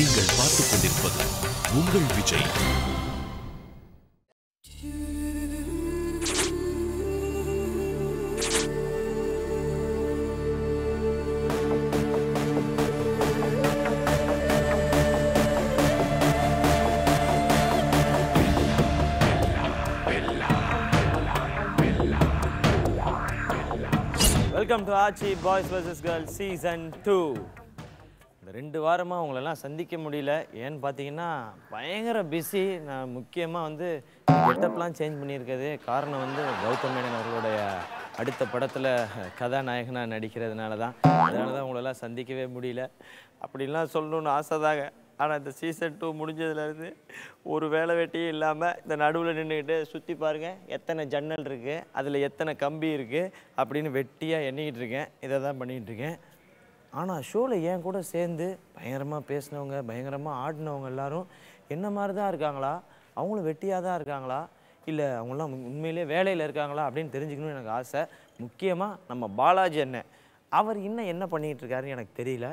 நீங்கள் பார்த்துக் கொண்டிருப்பது உங்கள் Vijay. Welcome to Aachi boys versus girls season two இந்த ரெண்டு வாரமாக உங்களெல்லாம் சந்திக்க முடியல. ஏன்னு பார்த்தீங்கன்னா பயங்கர பிஸி நான் முக்கியமாக வந்து கெட்டப்லாம் சேஞ்ச் பண்ணியிருக்கிறது காரணம் வந்து கௌதம் மேனன் அவர்களுடைய அடுத்த படத்தில் கதாநாயகனாக நடிக்கிறதுனால தான். அதனால தான் உங்களெல்லாம் சந்திக்கவே முடியல. அப்படிலாம் சொல்லணும்னு ஆசைதாங்க ஆனால் இந்த சீசன் டூ முடிஞ்சதுலேருந்து ஒரு வேலை வெட்டியும் இல்லாமல் இந்த நடுவில் நின்றுக்கிட்டு சுற்றி பாருங்கள் எத்தனை ஜன்னல் இருக்குது அதில் எத்தனை கம்பி இருக்குது அப்படின்னு வெட்டியாக எண்ணிக்கிட்டு இருக்கேன். இதை தான் பண்ணிக்கிட்டு இருக்கேன். ஆனால் ஷோவில் என் கூட சேர்ந்து பயங்கரமாக பேசினவங்க பயங்கரமாக ஆடினவங்க எல்லாரும் என்ன மாதிரி தான் இருக்காங்களா? அவங்களும் வெட்டியாக தான் இருக்காங்களா? இல்லை அவங்களாம் உண்மையிலே வேலையில் இருக்காங்களா? அப்படின்னு தெரிஞ்சுக்கணும்னு எனக்கு ஆசை. முக்கியமாக நம்ம பாலாஜி அண்ணன். அவர் இன்னும் என்ன பண்ணிகிட்டு இருக்காருன்னு எனக்கு தெரியல.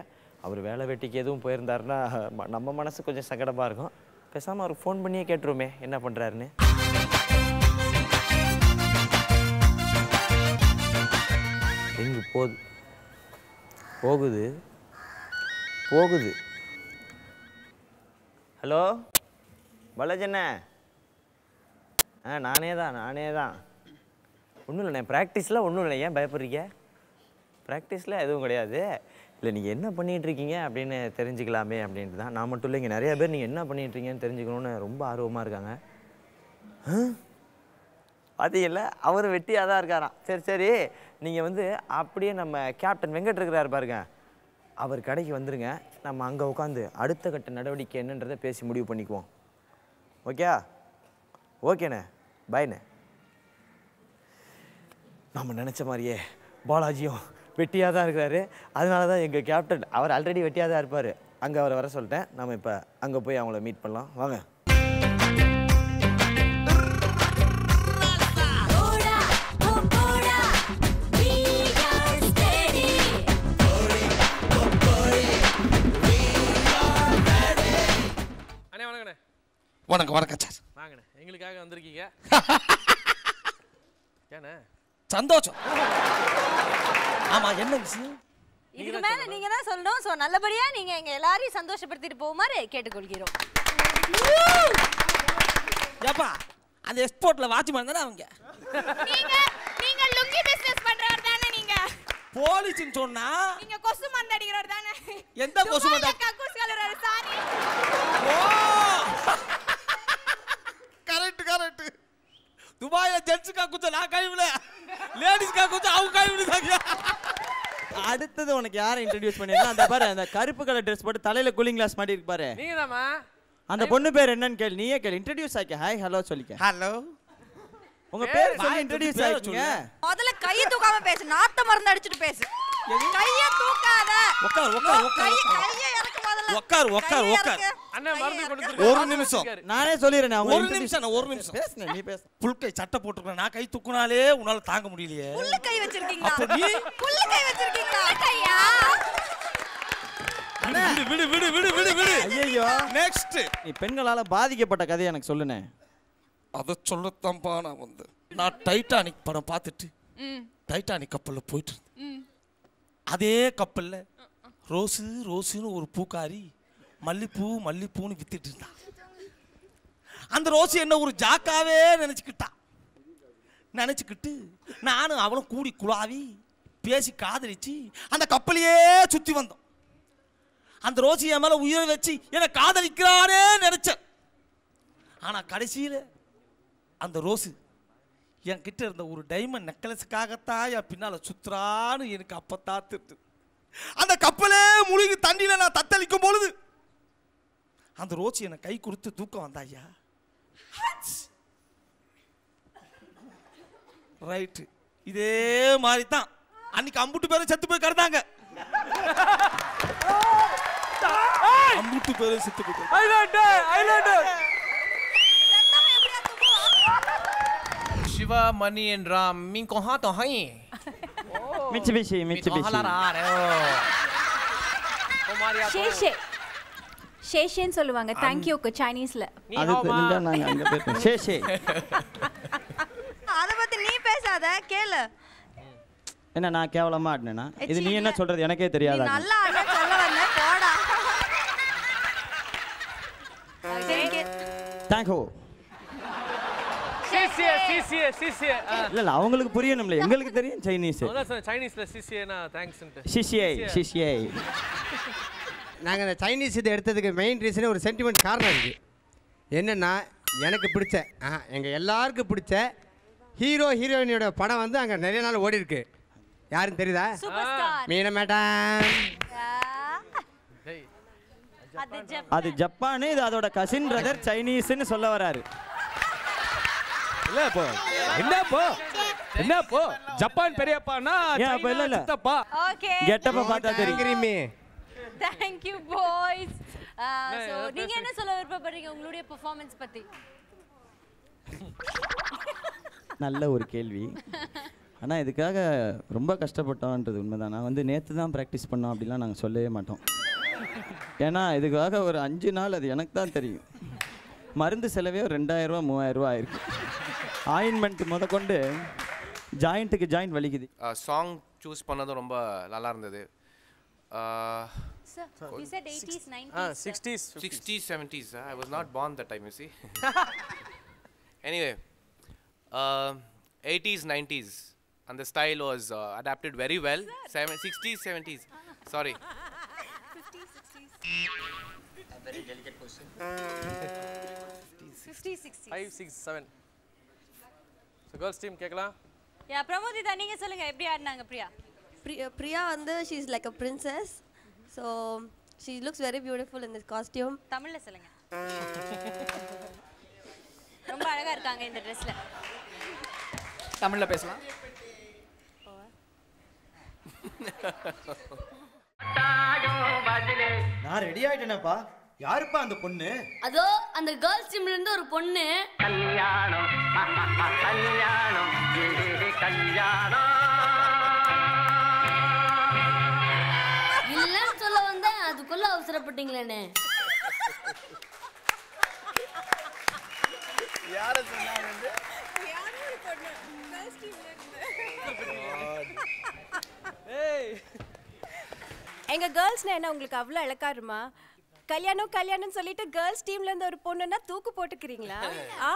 அவர் வேலை வெட்டிக்கு எதுவும் போயிருந்தாருன்னா நம்ம மனசு கொஞ்சம் சங்கடமாக இருக்கும். பேசாமல் அவர் ஃபோன் பண்ணியே கேட்டுருவோமே என்ன பண்ணுறாருன்னு எங்கே போகுது போகுது. போகுது. ஹலோ? பலஜண்ண ஆ நானே தான் நானே தான். ஒன்றும் இல்லைண்ணே ப்ராக்டிஸ்லாம் ஒன்றும் இல்லை. ஏன் பயப்படுறீங்க? ப்ராக்டிஸ்லாம் எதுவும் கிடையாது. இல்லை நீங்கள் என்ன பண்ணிகிட்ருக்கீங்க அப்படின்னு தெரிஞ்சுக்கலாமே அப்படின்ட்டு தான் நான் மட்டும் இல்லை இங்கே பேர் நீங்கள் என்ன பண்ணிகிட்ருக்கீங்கன்னு தெரிஞ்சுக்கணுன்னு ரொம்ப ஆர்வமாக இருக்காங்க. பார்த்தீங்கல்ல அவர் வெட்டியாக தான் இருக்காராம். சரி சரி நீங்கள் வந்து அப்படியே நம்ம கேப்டன் வெங்கட் இருக்கிறாரு பாருங்க. அவர் கடைக்கு வந்துருங்க. நம்ம அங்கே உட்காந்து அடுத்த கட்ட நடவடிக்கை என்னன்றதை பேசி முடிவு பண்ணிக்குவோம். ஓகே ஓகேண்ணே. பாய்ண்ணே நம்ம நினச்ச மாதிரியே பாலாஜியும் வெட்டியாக தான் இருக்கிறாரு. அதனால தான் எங்கள் கேப்டன் அவர் ஆல்ரெடி வெட்டியாக தான் இருப்பார். அங்கே அவரை வர சொல்லிட்டேன். நம்ம இப்போ அங்கே போய் அவங்கள மீட் பண்ணலாம். வாங்க. வணக்கம் வணக்கம் சார். வாங்கண்ணே. எங்களுக்காக வந்திருக்கீங்க. ஏண்ணே. சந்தோஷம். ஆமா என்ன விஷயம் இதுக்கு மேல நீங்க தான் சொல்லணும். சோ நல்லபடியா நீங்க எங்க எல்லாரையும் சந்தோஷப்படுத்திட்டு போகுமாறு கேட்டுக்கொள்கிறோம். ஏப்பா அந்த எக்ஸ்போர்ட்ல வாட்ச்மேன் தானே அவங்க? நீங்க நீங்க லுங்கி பிசினஸ் பண்றவர் தானே நீங்க? போலீஸ்னு சொன்னா நீங்க கொசு மருந்து அடிக்கிறவர் தானே? எந்த கொசு மருந்து? கக்கூஸ் கலர்றாரு சாரி கரெக்ட் கரெக்ட் துபாயில ஜென்ஸுக்கா குச்ச நான் கழிவுல. லேடிஸ்க்கா குச்ச அவங்க கழிவுல அடுத்தது உனக்கு யாரை இன்ட்ரடியூஸ் பண்ணிருக்கா அந்த பாரு அந்த கருப்பு கலர் ட்ரெஸ் போட்டு தலையில கூலிங் கிளாஸ் மாட்டி இருக்கு பாரு. நீங்க தாமா அந்த பொண்ணு பேர் என்னன்னு கேளு நீயே கேளு. இன்ட்ரடியூஸ் ஆக்கி ஹாய் ஹலோ சொல்லிக்க. ஹலோ உங்க பேர் சொல்லி இன்ட்ரடியூஸ் ஆக்கிங்க முதல்ல கைய தூக்காம பேசு நாத்த மருந்து அடிச்சிட்டு பேசு. கைய தூக்காத. உட்கார் உட்கார் உட்கார் கைய இறக்கு உட்கார், உட்கார், உட்கார். அண்ணன் மருந்து ஒரு நிமிஷம். நானே சொல்லிடுறேன் ஒரு நிமிஷம் ஒரு நிமிஷம். பேசுனேன் நீ பேசு. புல்கை சட்டை போட்டுருக்கேன். நான் கை தூக்குனாலே உன்னால தாங்க முடியலையே. புல்லு கை வச்சிருக்கீங்களா? அப்ப நீ? புல்லு கை வச்சிருக்கீங்களா? கையா? விடு விடு விடு விடு விடு விடு. ஐயோ நெக்ஸ்ட் நீ பெண்களால பாதிக்கப்பட்ட கதையை எனக்கு சொல்லுனே அதை சொல்லத்தான்ப்பா நான் வந்து. நான் டைட்டானிக் படம் பார்த்துட்டு டைட்டானிக் கப்பலில் போயிட்டு இருந்தேன். அதே கப்பலில் ரோஸு ரோஸுன்னு ஒரு பூக்காரி மல்லிப்பூ மல்லிப்பூன்னு வித்துட்டு இருந்தான் அந்த ரோஸு என்ன ஒரு ஜாக்காவே நினச்சிக்கிட்டான் நினச்சிக்கிட்டு நானும் அவளும் கூடி குழாவி பேசி காதலிச்சு அந்த கப்பலையே சுற்றி வந்தோம். அந்த ரோசி என் மேலே உயிரை வச்சு என்னை காதலிக்கிறானே நினச்சேன். ஆனால் கடைசியில் அந்த ரோஸு என்கிட்ட இருந்த ஒரு டைமண்ட் நெக்லஸுக்காகத்தான் என் பின்னால் சுற்றுறான்னு எனக்கு அப்பத்தான் திட்டு அந்த கப்பலே முழுகி தண்ணியில் நான் தத்தளிக்கும் பொழுது அந்த ரோசி என்னை கை கொடுத்து தூக்கம் வந்தாயா ரைட்டு இதே மாதிரி தான் அன்னைக்கு அம்புட்டு பேரும் செத்து போய் கிடந்தாங்க. அம்புட்டு பேரும் செத்து போய் island Shiva, Mani and Ram, min ko Min ko மிச்சிபிஷி hala ra re. Oh. Kumari ato. ஷேஷே ஷேஷேன்னு சொல்லுவாங்க தேங்க்யூக்கு சைனீஸ்ல அது தெரிஞ்சா நாங்க அங்க சே சே அத பத்தி நீ பேசாத கேளு என்ன நான் கேவலமா ஆடினேனா இது நீ என்ன சொல்றது எனக்கே தெரியாதா நீ நல்லா ஆடுன சொல்ல வந்த போடா தேங்க்யூ சிசிஏ சிசிஏ சிசிஏ. இல்ல இல்ல அவங்களுக்கு புரியணும்ல. எங்களுக்கு தெரியும் சைனீஸ். அதான் சார் சைனீஸ்ல சிசிஏனா தேங்க்ஸ்ன்ட்டு. சிஷியை சிஷியை நாங்கள் இந்த சைனீஸ் இது எடுத்ததுக்கு மெயின் ரீசனே ஒரு சென்டிமெண்ட் காரணம் இருக்குது என்னென்னா எனக்கு பிடிச்ச ஆ எங்கள் எல்லாருக்கும் பிடிச்ச ஹீரோ ஹீரோயினியோட படம் வந்து அங்கே நிறைய நாள் ஓடி இருக்கு. யாரும் தெரியுதா? சூப்பர் ஸ்டார் மீன மேடம். அது ஜப் அது ஜப்பானு இது அதோட கசின் பிரதர் சைனீஸ்னு சொல்ல வராரு. இல்ல இப்போ என்ன இப்போ என்ன இப்போ ஜப்பான் பெரியப்பானா? அப்ப இல்ல இல்ல. சித்தப்பா? ஓகே. கெட்டப்ப பார்த்தா தெரியும். தேங்க் யூ பாய்ஸ் சோ நீங்க என்ன சொல்ல விருப்பப்படுறீங்க? உங்களுடைய பெர்ஃபார்மன்ஸ் பத்தி. நல்ல ஒரு கேள்வி. ஆனா இதுக்காக ரொம்ப கஷ்டப்பட்டோன்றது உண்மைதான். நான் வந்து நேற்று தான் ப்ராக்டிஸ் பண்ணோம் அப்படிலாம் நாங்கள் சொல்லவே மாட்டோம். ஏன்னா இதுக்காக ஒரு அஞ்சு நாள் அது எனக்கு தான் தெரியும். மருந்து செலவே ஒரு ரெண்டாயிரம் ரூபா மூவாயிரம் ரூபா ஆயிருக்கு. ஆயின்மெண்ட் முத கொண்டு ஜாயிண்ட்டுக்கு ஜாயிண்ட் வலிக்குது. சாங் சூஸ் பண்ணதும் ரொம்ப நல்லா இருந்தது. Sir you said 80s 90s ஆ sir. Sixties sixties seventies I was not born that time you see. Anyway uh, 80s 90s and the style was uh, adapted very 60s 70s sorry. 50 60 five six seven so girls team கேட்கலாம் யா பிரமோதிதா நீங்க சொல்லுங்க எப்படி ஆடினாங்க Priya? Priya, Priya வந்து she is like a princess. So she looks very beautiful in this costume. தமிழ்ல சொல்லுங்க. ரொம்ப அழகா இருக்காங்க இந்த ட்ரெஸ்ல தமிழ்ல பேசலாம். நான் ரெடி ஆயிட்டேனப்பா. யாருப்பா அந்த பொண்ணு? அதோ அந்த கேர்ள்ஸ் டீம்ல இருந்து ஒரு பொண்ணு. இல்லன்னு சொல்ல வந்தேன். அதுக்குள்ள அவசரப்பட்டீங்களேனே. எங்க கேர்ள்ஸ்னா என்ன? உங்களுக்கு அவ்வளோ இழக்காருமா கல்யாணம் கல்யாணம் சொல்லிட்டு கேர்ள்ஸ் டீம்ல இருந்து ஒரு பொண்ணுன்னா தூக்கு போட்டுக்கிறீங்களா? ஆ?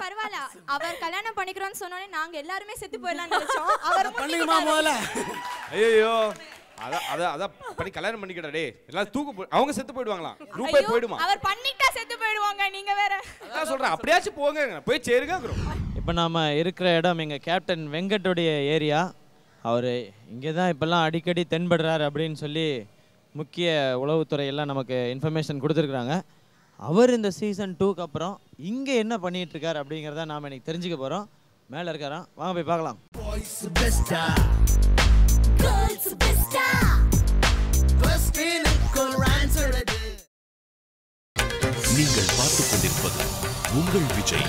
பரவாயில்ல. அவர் கல்யாணம் பண்ணிக்கிறோம்னு சொன்னோனே நாங்க எல்லாருமே செத்து போயிடலாம்னு நினைச்சோம். அவர் பண்ணுங்கம்மா முதல்ல. ஐயோ அதான் அதான் அதான் பண்ணி கல்யாணம் பண்ணிக்கிட்டா டேய். எல்லாம் தூக்கு போ- அவங்க செத்து போயிடுவாங்களாம். குரூப்பே போயிடுமா? அவர் பண்ணிட்டா செத்து போயிடுவாங்க நீங்க வேற. அதான் சொல்றேன் அப்படியாச்சும் போங்க போய் சேருங்க இப்போ நாம் இருக்கிற இடம் எங்கள் கேப்டன் வெங்கட்டுடைய ஏரியா அவர் இங்கே தான் இப்போல்லாம் அடிக்கடி தென்படுறார் அப்படின்னு சொல்லி முக்கிய உளவுத்துறை எல்லாம் நமக்கு இன்ஃபர்மேஷன் கொடுத்துருக்குறாங்க. அவர் இந்த சீசன் டூக்கு அப்புறம் இங்கே என்ன பண்ணிட்டு இருக்கார் அப்படிங்கிறத நாம் இன்னைக்கு தெரிஞ்சுக்க போகிறோம் மேலே இருக்காராம். வாங்க போய் பார்க்கலாம். நீங்கள் பார்த்துக் கொண்டிருப்பது உங்கள் விஜய்.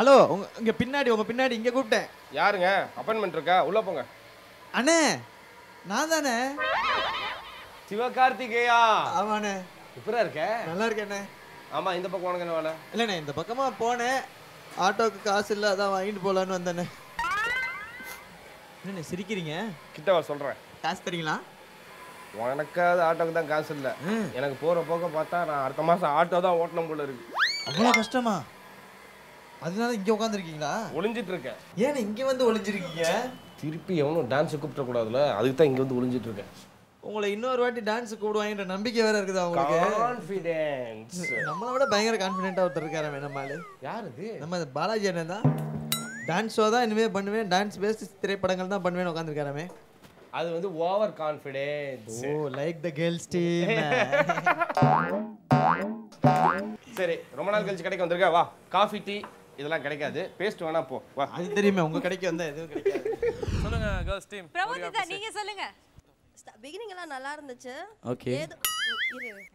ஹலோ உங்க இங்கே பின்னாடி உங்கள் பின்னாடி இங்கே கூப்பிட்டேன். யாருங்க? அப்பாயின்மெண்ட் இருக்கா? உள்ள போங்க. அண்ணே நான் தானே? சிவகார்த்திகேயா. ஆமாண்ணே. இப்பரா இருக்க? நல்லா இருக்கேண்ணே. ஆமா இந்த பக்கம் உனக்கு என்ன வேலை இல்லைண்ணே இந்த பக்கமாக போனேன். ஆட்டோக்கு காசு இல்லை அதான் வாங்கிட்டு போகலான்னு வந்தேண்ணே. என்னண்ணே சிரிக்கிறீங்க? கிட்ட வா சொல்றேன். காசு தரீங்களா? உனக்காவது ஆட்டோக்கு தான் காசு இல்லை. எனக்கு போற போக்க பார்த்தா நான் அடுத்த மாசம் ஆட்டோ தான் ஓட்டணும் போல இருக்கு. அவ்வளோ கஷ்டமா? அதனால இங்கே உட்காந்துருக்கீங்களா ஒளிஞ்சிட்டு இருக்கேன் ஏன் இங்கே வந்து ஒளிஞ்சிருக்கீங்க? திருப்பி எவனும் டான்ஸ் கூப்பிட கூடாதுல அதுக்கு தான் இங்க வந்து ஒளிஞ்சிட்டு இருக்கேன் உங்களை இன்னொரு வாட்டி டான்ஸ் கூடுவாங்கன்ற நம்பிக்கை வேற இருக்குதா உங்களுக்கு கான்ஃபிடென்ஸ் நம்மளை விட பயங்கர கான்ஃபிடென்ட்டாக ஒருத்தர் இருக்காரு நம்மளால யார் இது நம்ம பாலாஜி அண்ணன் தான். டான்ஸ் ஷோ தான் இனிமேல் பண்ணுவேன். டான்ஸ் பேஸ்ட் திரைப்படங்கள் தான் பண்ணுவேன் உட்காந்துருக்காரமே அது வந்து over confidence oh like the girls team சரி ரொம்ப நாள் கழிச்சு கடைக்கு வந்திருக்கா? வா காஃபி டீ இதெல்லாம் கிடைக்காது. பேஸ்ட் வேணா போ. வா. அது தெரியுமே உங்க கடைக்கு வந்தா எதுவும் கிடைக்காது. சொல்லுங்க கேர்ள்ஸ் டீம் பிரமோதிதா நீங்க சொல்லுங்க. பிகினிங் எல்லாம் நல்லா இருந்துச்சு.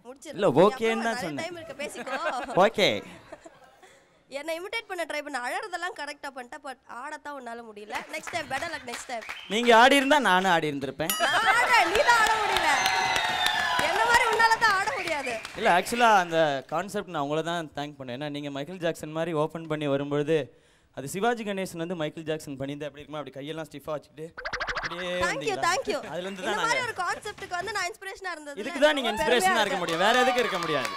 முடிச்சிரு இல்ல, ஓகேன்னு தான் சொன்னேன். டைம் இருக்கு பேசிக்கோ. ஓகே என்னை இமிடேட் பண்ண ட்ரை பண்ண. அழறதெல்லாம் கரெக்டா பண்ணிட்ட பட் ஆடத்தான் உன்னால முடியல. Next time better luck next time நீங்க ஆடி இருந்தா நானும் ஆடி இருந்திருப்பேன். ஆட நீ தான் ஆட முடியல. என்ன மாதிரி உன்னால தான் ஆட முடியாது இல்ல ஆக்சுவலா அந்த கான்செப்ட் நான் உங்களை தான் தேங்க் பண்ணேன். ஏன்னா நீங்க மைக்கேல் ஜாக்சன் மாதிரி ஓபன் பண்ணி வரும்பொழுது அது சிவாஜி கணேசன் வந்து மைக்கேல் ஜாக்சன் பண்ணியிருந்தா எப்படி இருக்குமா அப்படி கையெல்லாம் ஸ்டிஃபா வச்சுட்டு அப்படியே தேங்க்யூ? தேங்க்யூ அதுல இருந்து இந்த தான் மாதிரி நாங்க ஒரு கான்செப்ட்டுக்கு வந்து நான் இன்ஸ்பிரேஷனா இருந்தது. இதுக்கு தான் நீங்க இன்ஸ்பிரேஷனா இருக்க முடியும். வேற எதுக்கு இருக்க முடியாது.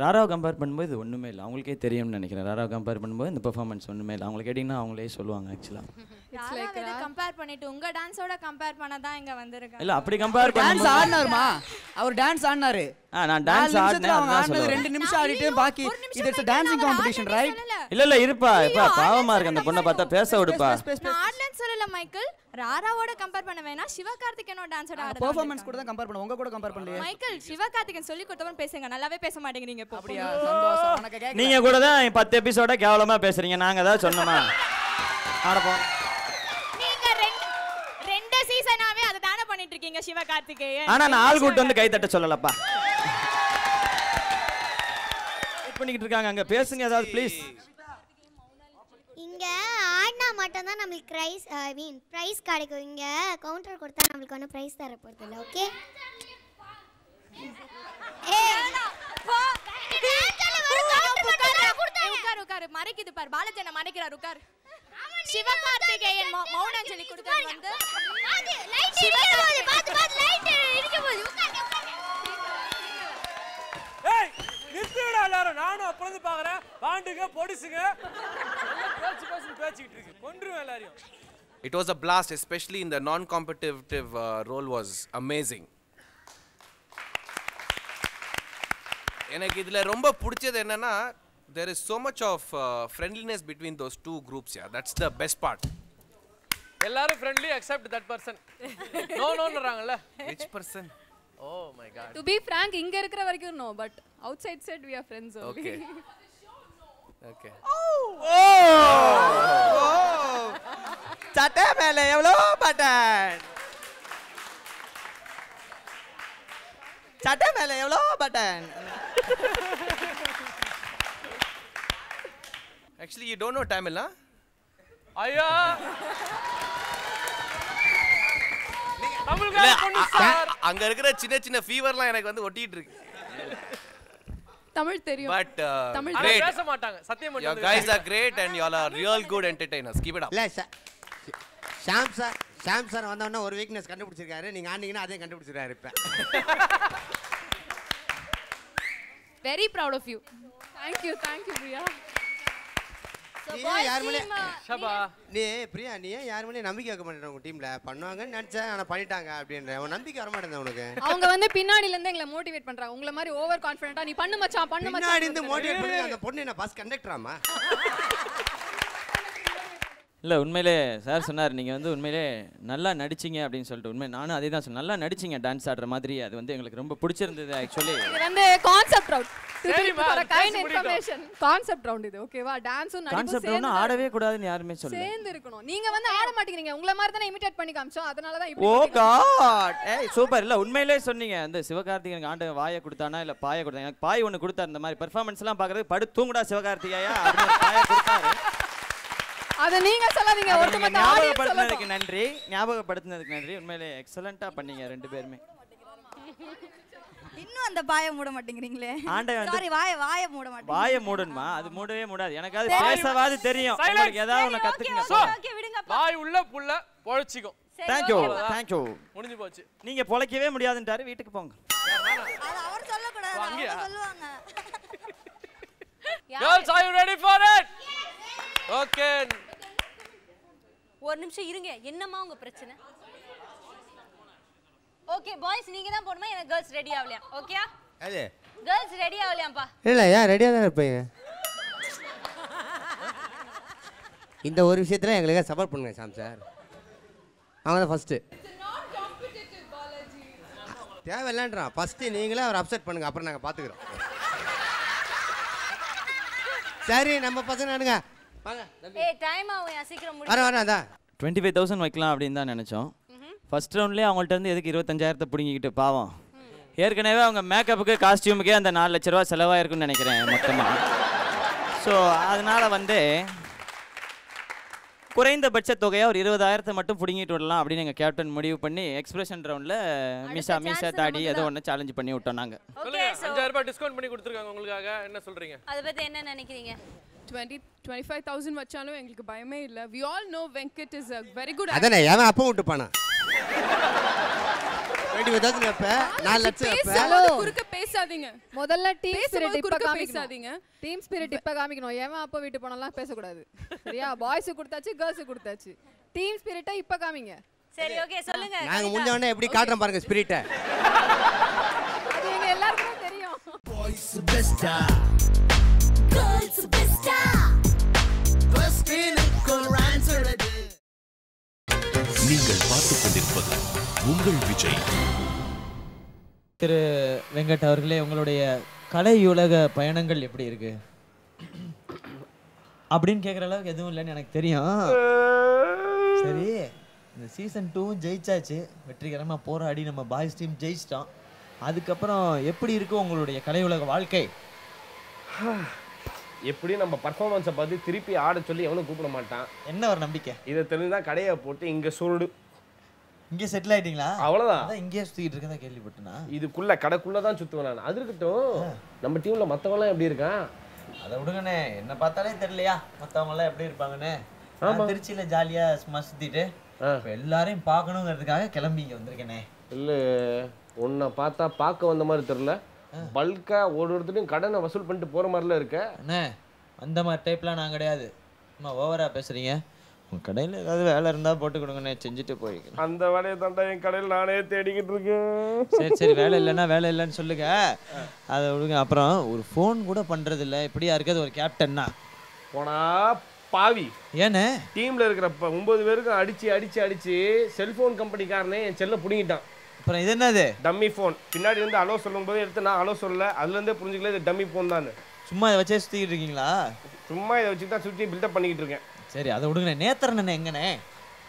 ராராவை கம்பேர் பண்ணும்போது இது ஒண்ணுமே இல்லை. அவங்களுக்கே தெரியும்னு நினைக்கிறேன். ராராவை கம்பேர் பண்ணும்போது இந்த பெர்ஃபார்மன்ஸ் ஒண்ணுமே இல்லை. அவங்களை கேட்டிங்கன்னா அவங்களே சொல்லுவாங்க ஆக்சுவலா யாராவது கம்பேர் பண்ணிட்டு உங்க டான்ஸோட கம்பேர் பண்ண தான் இங்க வந்திருக்கேன் இல்ல அப்படி கம்பேர் டான்ஸ் பண்ணும்போது ஆடினாருமா அவர் டான்ஸ் ஆடினாரு. நான் டான்ஸ் ஆடினேன் அவங்க ஆடினது நிமிஷம் ஆடிட்டு பாக்கி. இது இட்ஸ் டான்சிங் காம்படிஷன் ரைட் இல்ல இல்ல இருப்பா இப்பா பாவமா இருக்கு அந்த பொண்ணை பார்த்தா பேச விடுப்பா. நான் ஆடலன்னு சொல்லல மைக்கேல் ராராவோட கம்பேர் பண்ண வேணா சிவகார்த்திகேயனோட டான்ஸோட ஆட பெர்ஃபார்மன்ஸ் கூட தான் கம்பேர் பண்ண உங்க கூட கம்பேர் பண்ணலையே. மைக்கேல் சிவகார்த்திகேயன் சொல்லி கொடுத்தவன் பேசுங்க. நல்லாவே பேச மாட்டேங்கிறீங்க இப்போ அப்படியா? சந்தோஷம். உனக்கு நீங்க கூட தான் பத்து எபிசோட கேவலமா பேசுறீங்க. நாங்க ஏதாவது சொன்னோமா? ஆடப்போம் சீசனாவே அதை தானே பண்ணிட்டு இருக்கீங்க சிவகார்த்திகேயன் ஆனா நான் ஆள் கூட்டு வந்து கை தட்ட சொல்லலப்பா வெயிட் பண்ணிக்கிட்டு இருக்காங்க அங்க பேசுங்க ஏதாவது ப்ளீஸ் இங்க ஆடினா மட்டும் தான் நம்மளுக்கு ப்ரைஸ் ஐ மீன் ப்ரைஸ் கிடைக்கும் இங்க கவுண்டர் கொடுத்தா நம்மளுக்கு ஒன்றும் ப்ரைஸ் தர போறது இல்லை ஓகே உட்காரு உட்காரு மறைக்குது பாரு பாலாஜி என்ன மறைக்கிறார் உட்காரு சிவகார்த்திகேயன் மௌனாஞ்சலி கொடுத்தது வந்து. ஏய் நிறுத்துடா எல்லாரும். நானும் அப்புறம் பாக்குறேன் பாண்டுங்க பொடிசுங்க. பேச்சு பேச்சு பேசிக்கிட்டு இருக்கு. கொன்றுவேன் எல்லாரையும். It was a blast, especially in the non-competitive uh, role was amazing. எனக்கு இதில் ரொம்ப பிடிச்சது என்னன்னா there is so much of uh, friendliness between those two groups yeah that's the best part எல்லாரும் friendly except that person no நோன்றாங்கல்ல which person oh my god to be frank இங்க இருக்கிற வரைக்கும் no but outside side we are friends only Okay. okay சட்டை மேல எவ்வளோ button சட்டை மேல எவ்வளோ button actually you don't know Tamil huh? ஐயா! சார். அங்க இருக்கிற சின்ன சின்ன ஃபீவர்லாம் எனக்கு வந்து ஒட்டிட்டு இருக்கு. தமிழ் தெரியும். பட் தமிழ் ஆனா great. பேச மாட்டாங்க சத்தியம் your மட்டும் guys are great and you all are real good entertainers. Keep it up. இல்லை ஷாம் சார் ஷாம் சார் வந்தோடனே ஒரு வீக்னஸ் கண்டுபிடிச்சிருக்காரு. நீங்க ஆனீங்கன்னா அதையும் கண்டுபிடிச்சிருக்காரு இப்போ. Very proud of you. Thank you thank you Priya நீ யார் மேலே ஷபா. நீ பிரியா நீ ஏன் யார் மேலேயும் நம்பிக்கை வைக்க மாட்டேன் உங்க டீம்ல பண்ணுவாங்கன்னு நினைச்சேன் ஆனா பண்ணிட்டாங்க அப்படின்ற. உன் நம்பிக்கை வர மாட்டேங்குது உனக்கு. அவங்க வந்து பின்னாடில இருந்து எங்களை மோட்டிவேட் பண்றாங்க. உங்களை மாதிரி ஓவர் கான்ஃபிடென்ட்டா நீ பண்ணு மச்சான் பண்ணு மச்சான் பின்னாடி இருந்து மோட்டிவேட் பண்ணி அந்த பொண்ணு என்ன பஸ் கண்டக்டராமா இல்லை உண்மையிலே சார் சொன்னார் நீங்கள் வந்து உண்மையிலே நல்லா நடிச்சீங்க அப்படின்னு சொல்லிட்டு. உண்மை நானும் அதே தான் சொன்னேன். நல்லா நடிச்சீங்க டான்ஸ் ஆடுற மாதிரி. அது வந்து எங்களுக்கு ரொம்ப பிடிச்சிருந்தது ஆக்சுவலி இது வந்து கான்செப்ட் ரவுண்ட் கான்செப்ட் ரவுண்ட் இது ஓகேவா டான்ஸும் கான்செப்ட் ஒன்றும் ஆடவே கூடாதுன்னு யாருமே சொல்லல. சேர்ந்து இருக்கணும் நீங்க வந்து ஆட மாட்டேங்கிறீங்க. உங்களை மாதிரி தானே இமிட்டேட் பண்ணி காமிச்சோம். அதனால தான் ஓ இப்படி காட் ஏய் சூப்பர் இல்லை உண்மையிலே சொன்னீங்க. அந்த சிவகார்த்திகேயனுக்கு ஆண்டு வாயை கொடுத்தானா இல்லை பாயை கொடுத்தாங்க எனக்கு பாய் ஒன்று கொடுத்தாரு இந்த மாதிரி பெர்ஃபார்மன்ஸ் எல்லாம் பார்க்கறது படு தூங்குடா சிவகார்த்திகேயா அப்படின்னு பாயை கொடுத்தாரு. அத நீங்க சொல்லாதீங்க அதை ஆடியன்ஸ் ஞாபகப்படுத்தினதுக்கு நன்றி. ஞாபகப்படுத்தினதுக்கு நன்றி. உண்மையிலே எக்ஸலண்டா பண்ணீங்க ரெண்டு பேருமே. இன்னும் அந்த பாய மூட மாட்டேங்கிறீங்களே? ஆண்டவன் சாரி வாய வாய மூட மாட்டேங்க வாயை மூடணுமா அது மூடவே மூடாது. எனக்காவது சரி. பேசவாது தெரியும். உங்களுக்கு ஏதாவது ஒன்று கத்துக்குங்க. வாய் உள்ள புள்ள பொழைச்சிக்கும் தேங்க்யூ தேங்க்யூ முடிஞ்சு போச்சு. நீங்க பொழைக்கவே முடியாதுன்றாரு வீட்டுக்கு போங்க. அது அவர் அங்கேயா? அவங்க சொல்லுவாங்க. Girls are you ready for it okay ஒரு நிமிஷம் இருங்க. என்னம்மா உங்க பிரச்சனை? ஓகே பாய்ஸ் நீங்க தான் போடணுமா? எனக்கு கேர்ள்ஸ் ரெடி ஆகலையா? ஓகேயா அது. கேர்ள்ஸ் ரெடி ஆகலையாப்பா இல்லை ஏன் ரெடியாக தான் இருப்பீங்க? இந்த ஒரு விஷயத்துல எங்களுக்கு சப்போர்ட் பண்ணுங்க சாம் சார் அவங்க தான் ஃபஸ்ட்டு தேவையில்லைன்றான். ஃபஸ்ட்டு நீங்களே அவர் அப்செட் பண்ணுங்க அப்புறம் நாங்கள் பார்த்துக்குறோம் சரி நம்ம பசங்க நானுங்க வாங்க ஏய் டைம் ஆகும் சீக்கிரம் வர முடி வரேன் அதான். டுவெண்ட்டி ஃபைவ் தௌசண்ட் வைக்கலாம் அப்படின்னு தான் நினச்சோம். ஃபர்ஸ்ட் ரவுண்ட்லேயே அவங்கள்ட்ட இருந்து எதுக்கு இருபத்தஞ்சாயிரத்தை பிடுங்கிக்கிட்டு பாவம். ஏற்கனவே அவங்க மேக்கப்புக்கு காஸ்டியூமுக்கே அந்த நாலு லட்ச ரூபா செலவாயிருக்குன்னு நினைக்கிறேன் மொத்தமாக ஸோ அதனால் வந்து குறைந்தபட்ச தொகையாக ஒரு இருபதாயிரத்தை மட்டும் பிடுங்கிட்டு விடலாம் அப்படின்னு எங்கள் கேப்டன் முடிவு பண்ணி எக்ஸ்பிரஷன் ரவுண்டில் மிஷா மீசா தாடி ஏதோ ஒன்று சேலஞ்ச் பண்ணி விட்டோம் நாங்கள் அஞ்சாயிரம் ரூபாய் டிஸ்கவுண்ட் பண்ணி கொடுத்துருக்காங்க உங்களுக்காக. என்ன சொல்றீங்க? அதை பத்தி என்ன நினைக்கிறீங்க? டுவெண்ட்டி டுவெண்ட்டி ஃபைவ் தௌசண்ட் வச்சாலும் எங்களுக்கு பயமே இல்லை. We all know Venkat is a very good அதானே அப்போ விட்டு போனா டுவெண்ட்டி ஃபைவ் தௌசண்ட் வைப்ப நாலு லட்சம் வைப்ப பேசும்போது குறுக்க பேசாதீங்க. முதல்ல டீம் ஸ்பிரிட் இப்ப டீம் ஸ்பிரிட் இப்ப காமிக்கணும். ஏன் அப்பா வீட்டு போனலாம் பேசக்கூடாது. சரியா? பாய்ஸ் கொடுத்தாச்சு கேர்ள்ஸ் கொடுத்தாச்சு. டீம் ஸ்பிரிட்டை இப்ப காமிங்க. சரி ஓகே சொல்லுங்க. நாங்க முடிஞ்ச உடனே எப்படி காட்டுறோம் பாருங்க ஸ்பிரிட்டை அது எல்லாருக்கும் தெரியும். நீங்கள் பார்த்துக் கொண்டிருப்பது உங்கள் விஜய். திரு வெங்கட் அவர்களே உங்களுடைய கலையுலக பயணங்கள் எப்படி இருக்கு? அப்படின்னு கேட்குற அளவுக்கு எதுவும் இல்லைன்னு எனக்கு தெரியும். சரி இந்த சீசன் டூவும் ஜெயிச்சாச்சு. வெற்றிகரமாக போராடி நம்ம பாய்ஸ் டீம் ஜெயிச்சிட்டோம். அதுக்கப்புறம் எப்படி இருக்கு உங்களுடைய கலையுலக வாழ்க்கை? எப்படி நம்ம பர்ஃபார்மன்ஸை பார்த்து திருப்பி ஆட சொல்லி எவனும் கூப்பிட மாட்டான். என்ன ஒரு நம்பிக்கை? இதை தெரிஞ்சுதான் கடையை போட்டு இங்கே சுருடு. இங்கே செட்டில் ஆயிட்டீங்களா? அவ்வளோதான் இங்கேயே சுற்றிட்டு இருக்கதா கேள்விப்பட்டேனா? இதுக்குள்ள கடைக்குள்ள தான் சுத்துவேன் நான். அது இருக்கட்டும். நம்ம டீம்ல மத்தவங்கலாம் எப்படி இருக்கான் அதை விடுங்கண்ணே. என்ன பார்த்தாலே தெரியலையா? மற்றவங்களாம் எப்படி இருப்பாங்கன்னு? ஆமா. நான் திருச்சியில் ஜாலியாக சும்மா சுற்றிட்டு எல்லாரையும் பார்க்கணுங்கிறதுக்காக கிளம்பி இங்கே வந்திருக்கேனே. இல்ல உன்னை பார்த்தா பார்க்க வந்த மாதிரி தெரியல. பல்கா ஒரு ஒருத்தரையும் கடனை வசூல் பண்ணிட்டு போற மாதிரிலாம் இருக்க. அண்ணே அந்த மாதிரி டைப்லாம் நான் கிடையாது. அம்மா ஓவராக பேசுகிறீங்க உங்கள் கடையில் ஏதாவது வேலை இருந்தால் போட்டு கொடுங்கண்ணே செஞ்சுட்டு போய்க்கிறேன் அந்த வேலையை தாண்டா என் கடையில் நானே தேடிக்கிட்டு இருக்கேன். சரி சரி வேலை இல்லைன்னா வேலை இல்லைன்னு சொல்லுங்க. அதை விடுங்க. அப்புறம் ஒரு ஃபோன் கூட பண்ணுறது இல்லை இப்படியா இருக்கிறது ஒரு கேப்டன்னா போனா பாவி. ஏண்ணே? டீம்ல இருக்கிற ஒன்பது பேருக்கும் அடிச்சு அடிச்சு அடிச்சு செல்போன் கம்பெனிக்காரனே என் செல்ல புடுங்கிட்டான். அப்புறம் இது என்னது? டம்மி ஃபோன் பின்னாடி இருந்து அலோ சொல்லும்போது எடுத்து நான் அலோ சொல்லல. அதுல இருந்தே புரிஞ்சுக்கல இது டம்மி ஃபோன் தான் சும்மா இதை வச்சே சுற்றிக்கிட்டு இருக்கீங்களா? சும்மா இதை வச்சு தான் சுற்றி பில்டப் பண்ணிக்கிட்டு இருக்கேன். சரி அதை விடுங்கண்ணே நேத்திரண்ணே எங்கண்ணே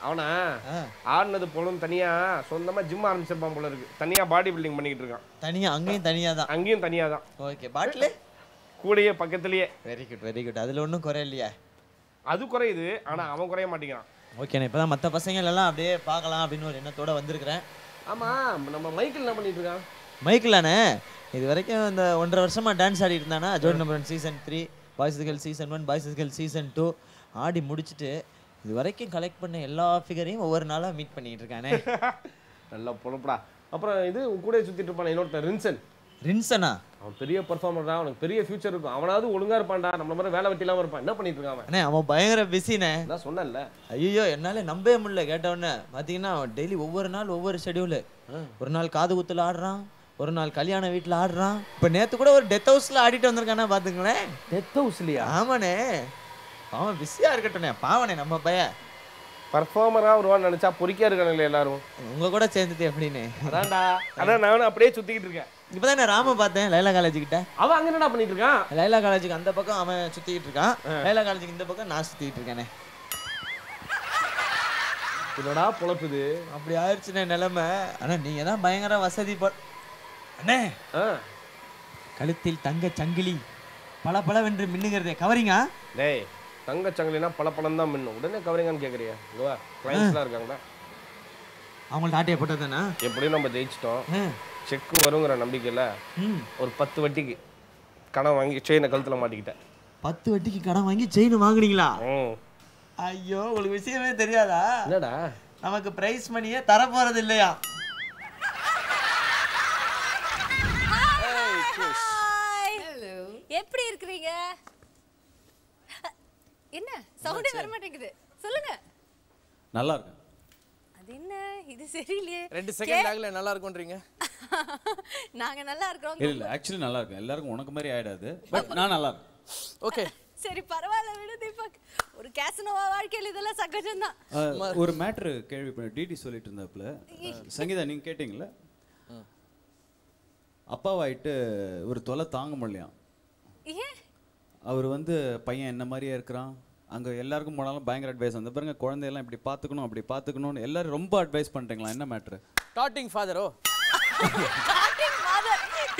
அவனா? ஆடினது போலும் தனியா சொந்தமா ஜிம் ஆரம்பிச்சிருப்பான் போல இருக்கு. தனியா பாடி பில்டிங் பண்ணிக்கிட்டு இருக்கான். தனியா அங்கேயும் தனியாக தான். அங்கேயும் தனியா தான். Okay bottle? கூடயே பக்கத்துலயே. வெரி குட் வெரி குட் அதில் ஒன்றும் குறை இல்லையா. அது குறையுது ஆனா அவன் குறைய மாட்டேங்கிறான். ஓகேண்ணே இப்போ தான் மற்ற பசங்கள் எல்லாம் அப்படியே பார்க்கலாம் அப்படின்னு ஒரு எண்ணத்தோட வந்திருக்கிறேன். ஆமா நம்ம மைக்கேல் என்ன பண்ணிட்டு இருக்கான்? மைக்கிளானே இது வரைக்கும் இந்த ஒன்றரை வருஷமாக டான்ஸ் ஆடிட்டு இருந்தானா? Jodi number one season three boys girl season one boys girl season two ஆடி முடிச்சுட்டு இது வரைக்கும் கலெக்ட் பண்ண எல்லா ஃபிகரையும் ஒவ்வொரு நாளாக மீட் பண்ணிட்டு இருக்கானே. நல்லா பொழப்படா அப்புறம் இது கூட சுத்திட்டு இருப்பான் இன்னொருத்தன் ரின்சன் ரின்சனா? அவன் பெரிய பர்ஃபார்மர் தான் அவனுக்கு பெரிய ஃபியூச்சர் இருக்கும். அவனாவது ஒழுங்கா இருப்பான்டா நம்மள மாதிரி வேலை வெட்டி இல்லாம இருப்பான். என்ன பண்ணிட்டு இருக்கான் அவன்? அவன் பயங்கர பிஸிண்ணே. நான் சொன்னேன்ல. ஐயோ என்னால நம்பவே முடியல கேட்ட உடனே. பார்த்தீங்கன்னா டெய்லி ஒவ்வொரு நாள் ஒவ்வொரு ஷெடியூலு ஒரு நாள் காது குத்துல ஆடுறான் ஒரு நாள் கல்யாண வீட்டில் ஆடுறான். இப்போ நேற்று கூட ஒரு டெத் ஹவுஸில் ஆடிட்டு வந்திருக்கானே பார்த்துங்களேன் டெத் ஹவுஸ்லையா ஆமாண்ணே. அவன் பிஸியாக இருக்கட்டும்ண்ணே பாவனே நம்ம பையன் பர்ஃபார்மரா வருவான்னு நினைச்சா பொறிக்கா இருக்கானுங்களே எல்லாரும். உங்க கூட சேர்ந்துட்டு எப்படின்னு அதான்டா. அதான் நானும் அப்படியே சுத்திக்கிட்டு இருக்கேன். இப்போதான் நான் ராம பார்த்தேன் லைலா காலேஜ் கிட்ட. அவன் அங்க என்னடா பண்ணிட்டு இருக்கான் லைலா காலேஜுக்கு அந்த பக்கம் அவன் சுத்திக்கிட்டு இருக்கான். லைலா காலேஜுக்கு இந்த பக்கம் நான் சுத்திக்கிட்டு இருக்கேனே. என்னடா பொழப்புது? அப்படி ஆயிடுச்சுண்ணே நிலைமை. ஆனா நீங்க தான் பயங்கர வசதி அண்ணே கழுத்தில் தங்க சங்கிலி பல பலவென்று மின்னுகிறதே. கவரிங்கா? டேய் தங்க சங்கிலினா பல பழம் தான் மின்னும். உடனே கவரிங்கான்னு கேக்குறியா. இங்க வா கிளைண்ட்ஸ்லாம் இருக்காங்களா? அவங்கள்ட்ட ஆட்டையை போட்டதானே எப்படியும் நம்ம ஜெயிச்சிட்டோம். செக் வருங்கிற நம்பிக்கையில ஒரு பத்து வட்டிக்கு கடன் வாங்கி செயினை கழுத்துல மாட்டிக்கிட்டேன். பத்து வட்டிக்கு கடன் வாங்கி செயின் வாங்குனீங்களா. ஐயோ உங்களுக்கு விஷயமே தெரியாதா? என்னடா? நமக்கு பிரைஸ் மணியே தரப்போறது இல்லையா? எப்படி இருக்கிறீங்க? என்ன? சவுண்டே வர மாட்டேங்குது சொல்லுங்க. நல்லா இருக்கேன். அது என்ன? இது சரியில்லையே. ரெண்டு செகண்ட் ஆகல நல்லா இருக்கும்ன்றீங்க. நாங்க நல்லா இருக்கிறோம். இல்லை இல்லை ஆக்சுவலி நல்லா இருக்கேன் எல்லாருக்கும் உனக்கு மாதிரி ஆயிடாது. பட் நான் நல்லா இருக்கேன். ஓகே சரி பரவாயில்ல விடு தீபக். ஒரு கேசனோவா வாழ்க்கையில் இதெல்லாம் சகஜம்தான். அஹ், ஒரு மேட்ரு கேள்வி டிடி சொல்லிட்டு இருந்தாப்புல சங்கீதா நீங்கள் கேட்டிங்களா அப்பாவாயிட்டு ஒரு தொலை தாங்க முடியலையாம். ஏன்? அவர் வந்து பையன் என்ன மாதிரியே இருக்கிறான்? அங்கே எல்லாருக்கும் போனாலும் பயங்கர அட்வைஸ் அந்த பாருங்க குழந்தையெல்லாம் இப்படி பார்த்துக்கணும் அப்படி பார்த்துக்கணும்னு எல்லாரும் ரொம்ப அட்வைஸ் பண்ணிட்டீங்களா என்ன மேட்ரு டாட்டிங் ஃபாதரோ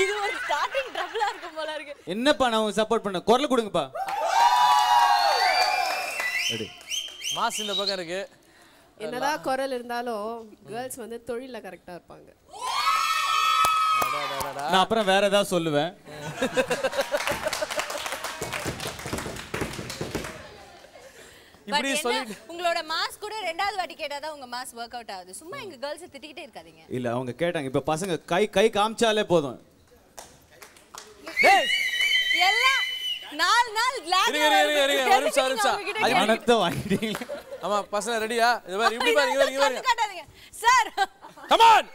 இது ஒரு ஸ்டார்டிங் ட்ரபிளா இருக்கும் போல இருக்கு. என்னப்பா நான் உங்களுக்கு சப்போர்ட் பண்ண குரல் கொடுங்கப்பா. ரெடி. மாஸ் இந்த பக்கம் இருக்கு. என்னதான் குரல் இருந்தாலும் கேர்ள்ஸ் வந்து தொழில கரெக்டா இருப்பாங்க. நான் அப்புறம் வேற ஏதாவது சொல்லுவேன். இப்படி சொல்லிட்டு உங்களோட மாஸ் கூட ரெண்டாவது வாட்டி கேட்டாதான் உங்க மாஸ் ஒர்க் அவுட் ஆகுது. சும்மா எங்க கேர்ள்ஸ் திட்டிக்கிட்டே இருக்காதீங்க. இல்ல அவங்க கேட்டாங்க. இப்ப பசங்க கை கை காமிச்சாலே போதும். எல்லாம் நாலு நாள் இருங்க இருங்க இருங்க இருங்க. ஒரு நிமிஷம் ஒரு நிமிஷம் அது பணத்தை வாங்கிட்டீங்க. ஆமா பசங்க ரெடியா இது பாரு இப்படி பாருங்க காட்டாதீங்க. சார் கம் ஆன்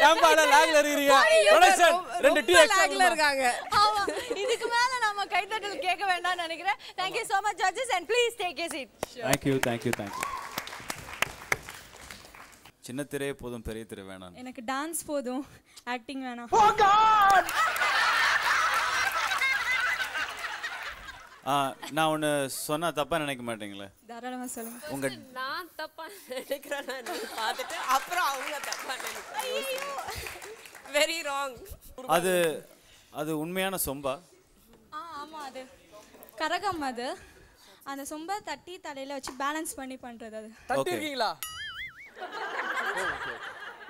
ஏன்பா எல்லாம் லாக்ல இருக்கீங்க ப்ரொடக்ஷன் ரெண்டு டீ இருக்காங்க. ஆமா இதுக்கு மேல நாம கைத்தட்டல் கேட்க வேண்டாம்னு நினைக்கிறேன். Thank you so much judges and please take a seat. Thank you thank you thank you சின்ன திரையே போதும் பெரிய திரை வேணாம் எனக்கு டான்ஸ் போதும் ஆக்டிங் வேணாம். ஆ, நான் ஒன்று சொன்னா தப்பா நினைக்க மாட்டீங்களே? தாராளமா சொல்லுங்க. உங்க நான் தப்பா நினைக்கிறேன் பார்த்துட்டு அப்புறம் அவங்க தப்பா நினைக்கிறாங்க. வெரி ராங் அது அது உண்மையான சொம்பா? ஆ ஆமா அது. கரகம் அது. அந்த சொம்ப தட்டி தலையில வச்சு பேலன்ஸ் பண்ணி பண்றது அது. தட்டி. இருக்கீங்களா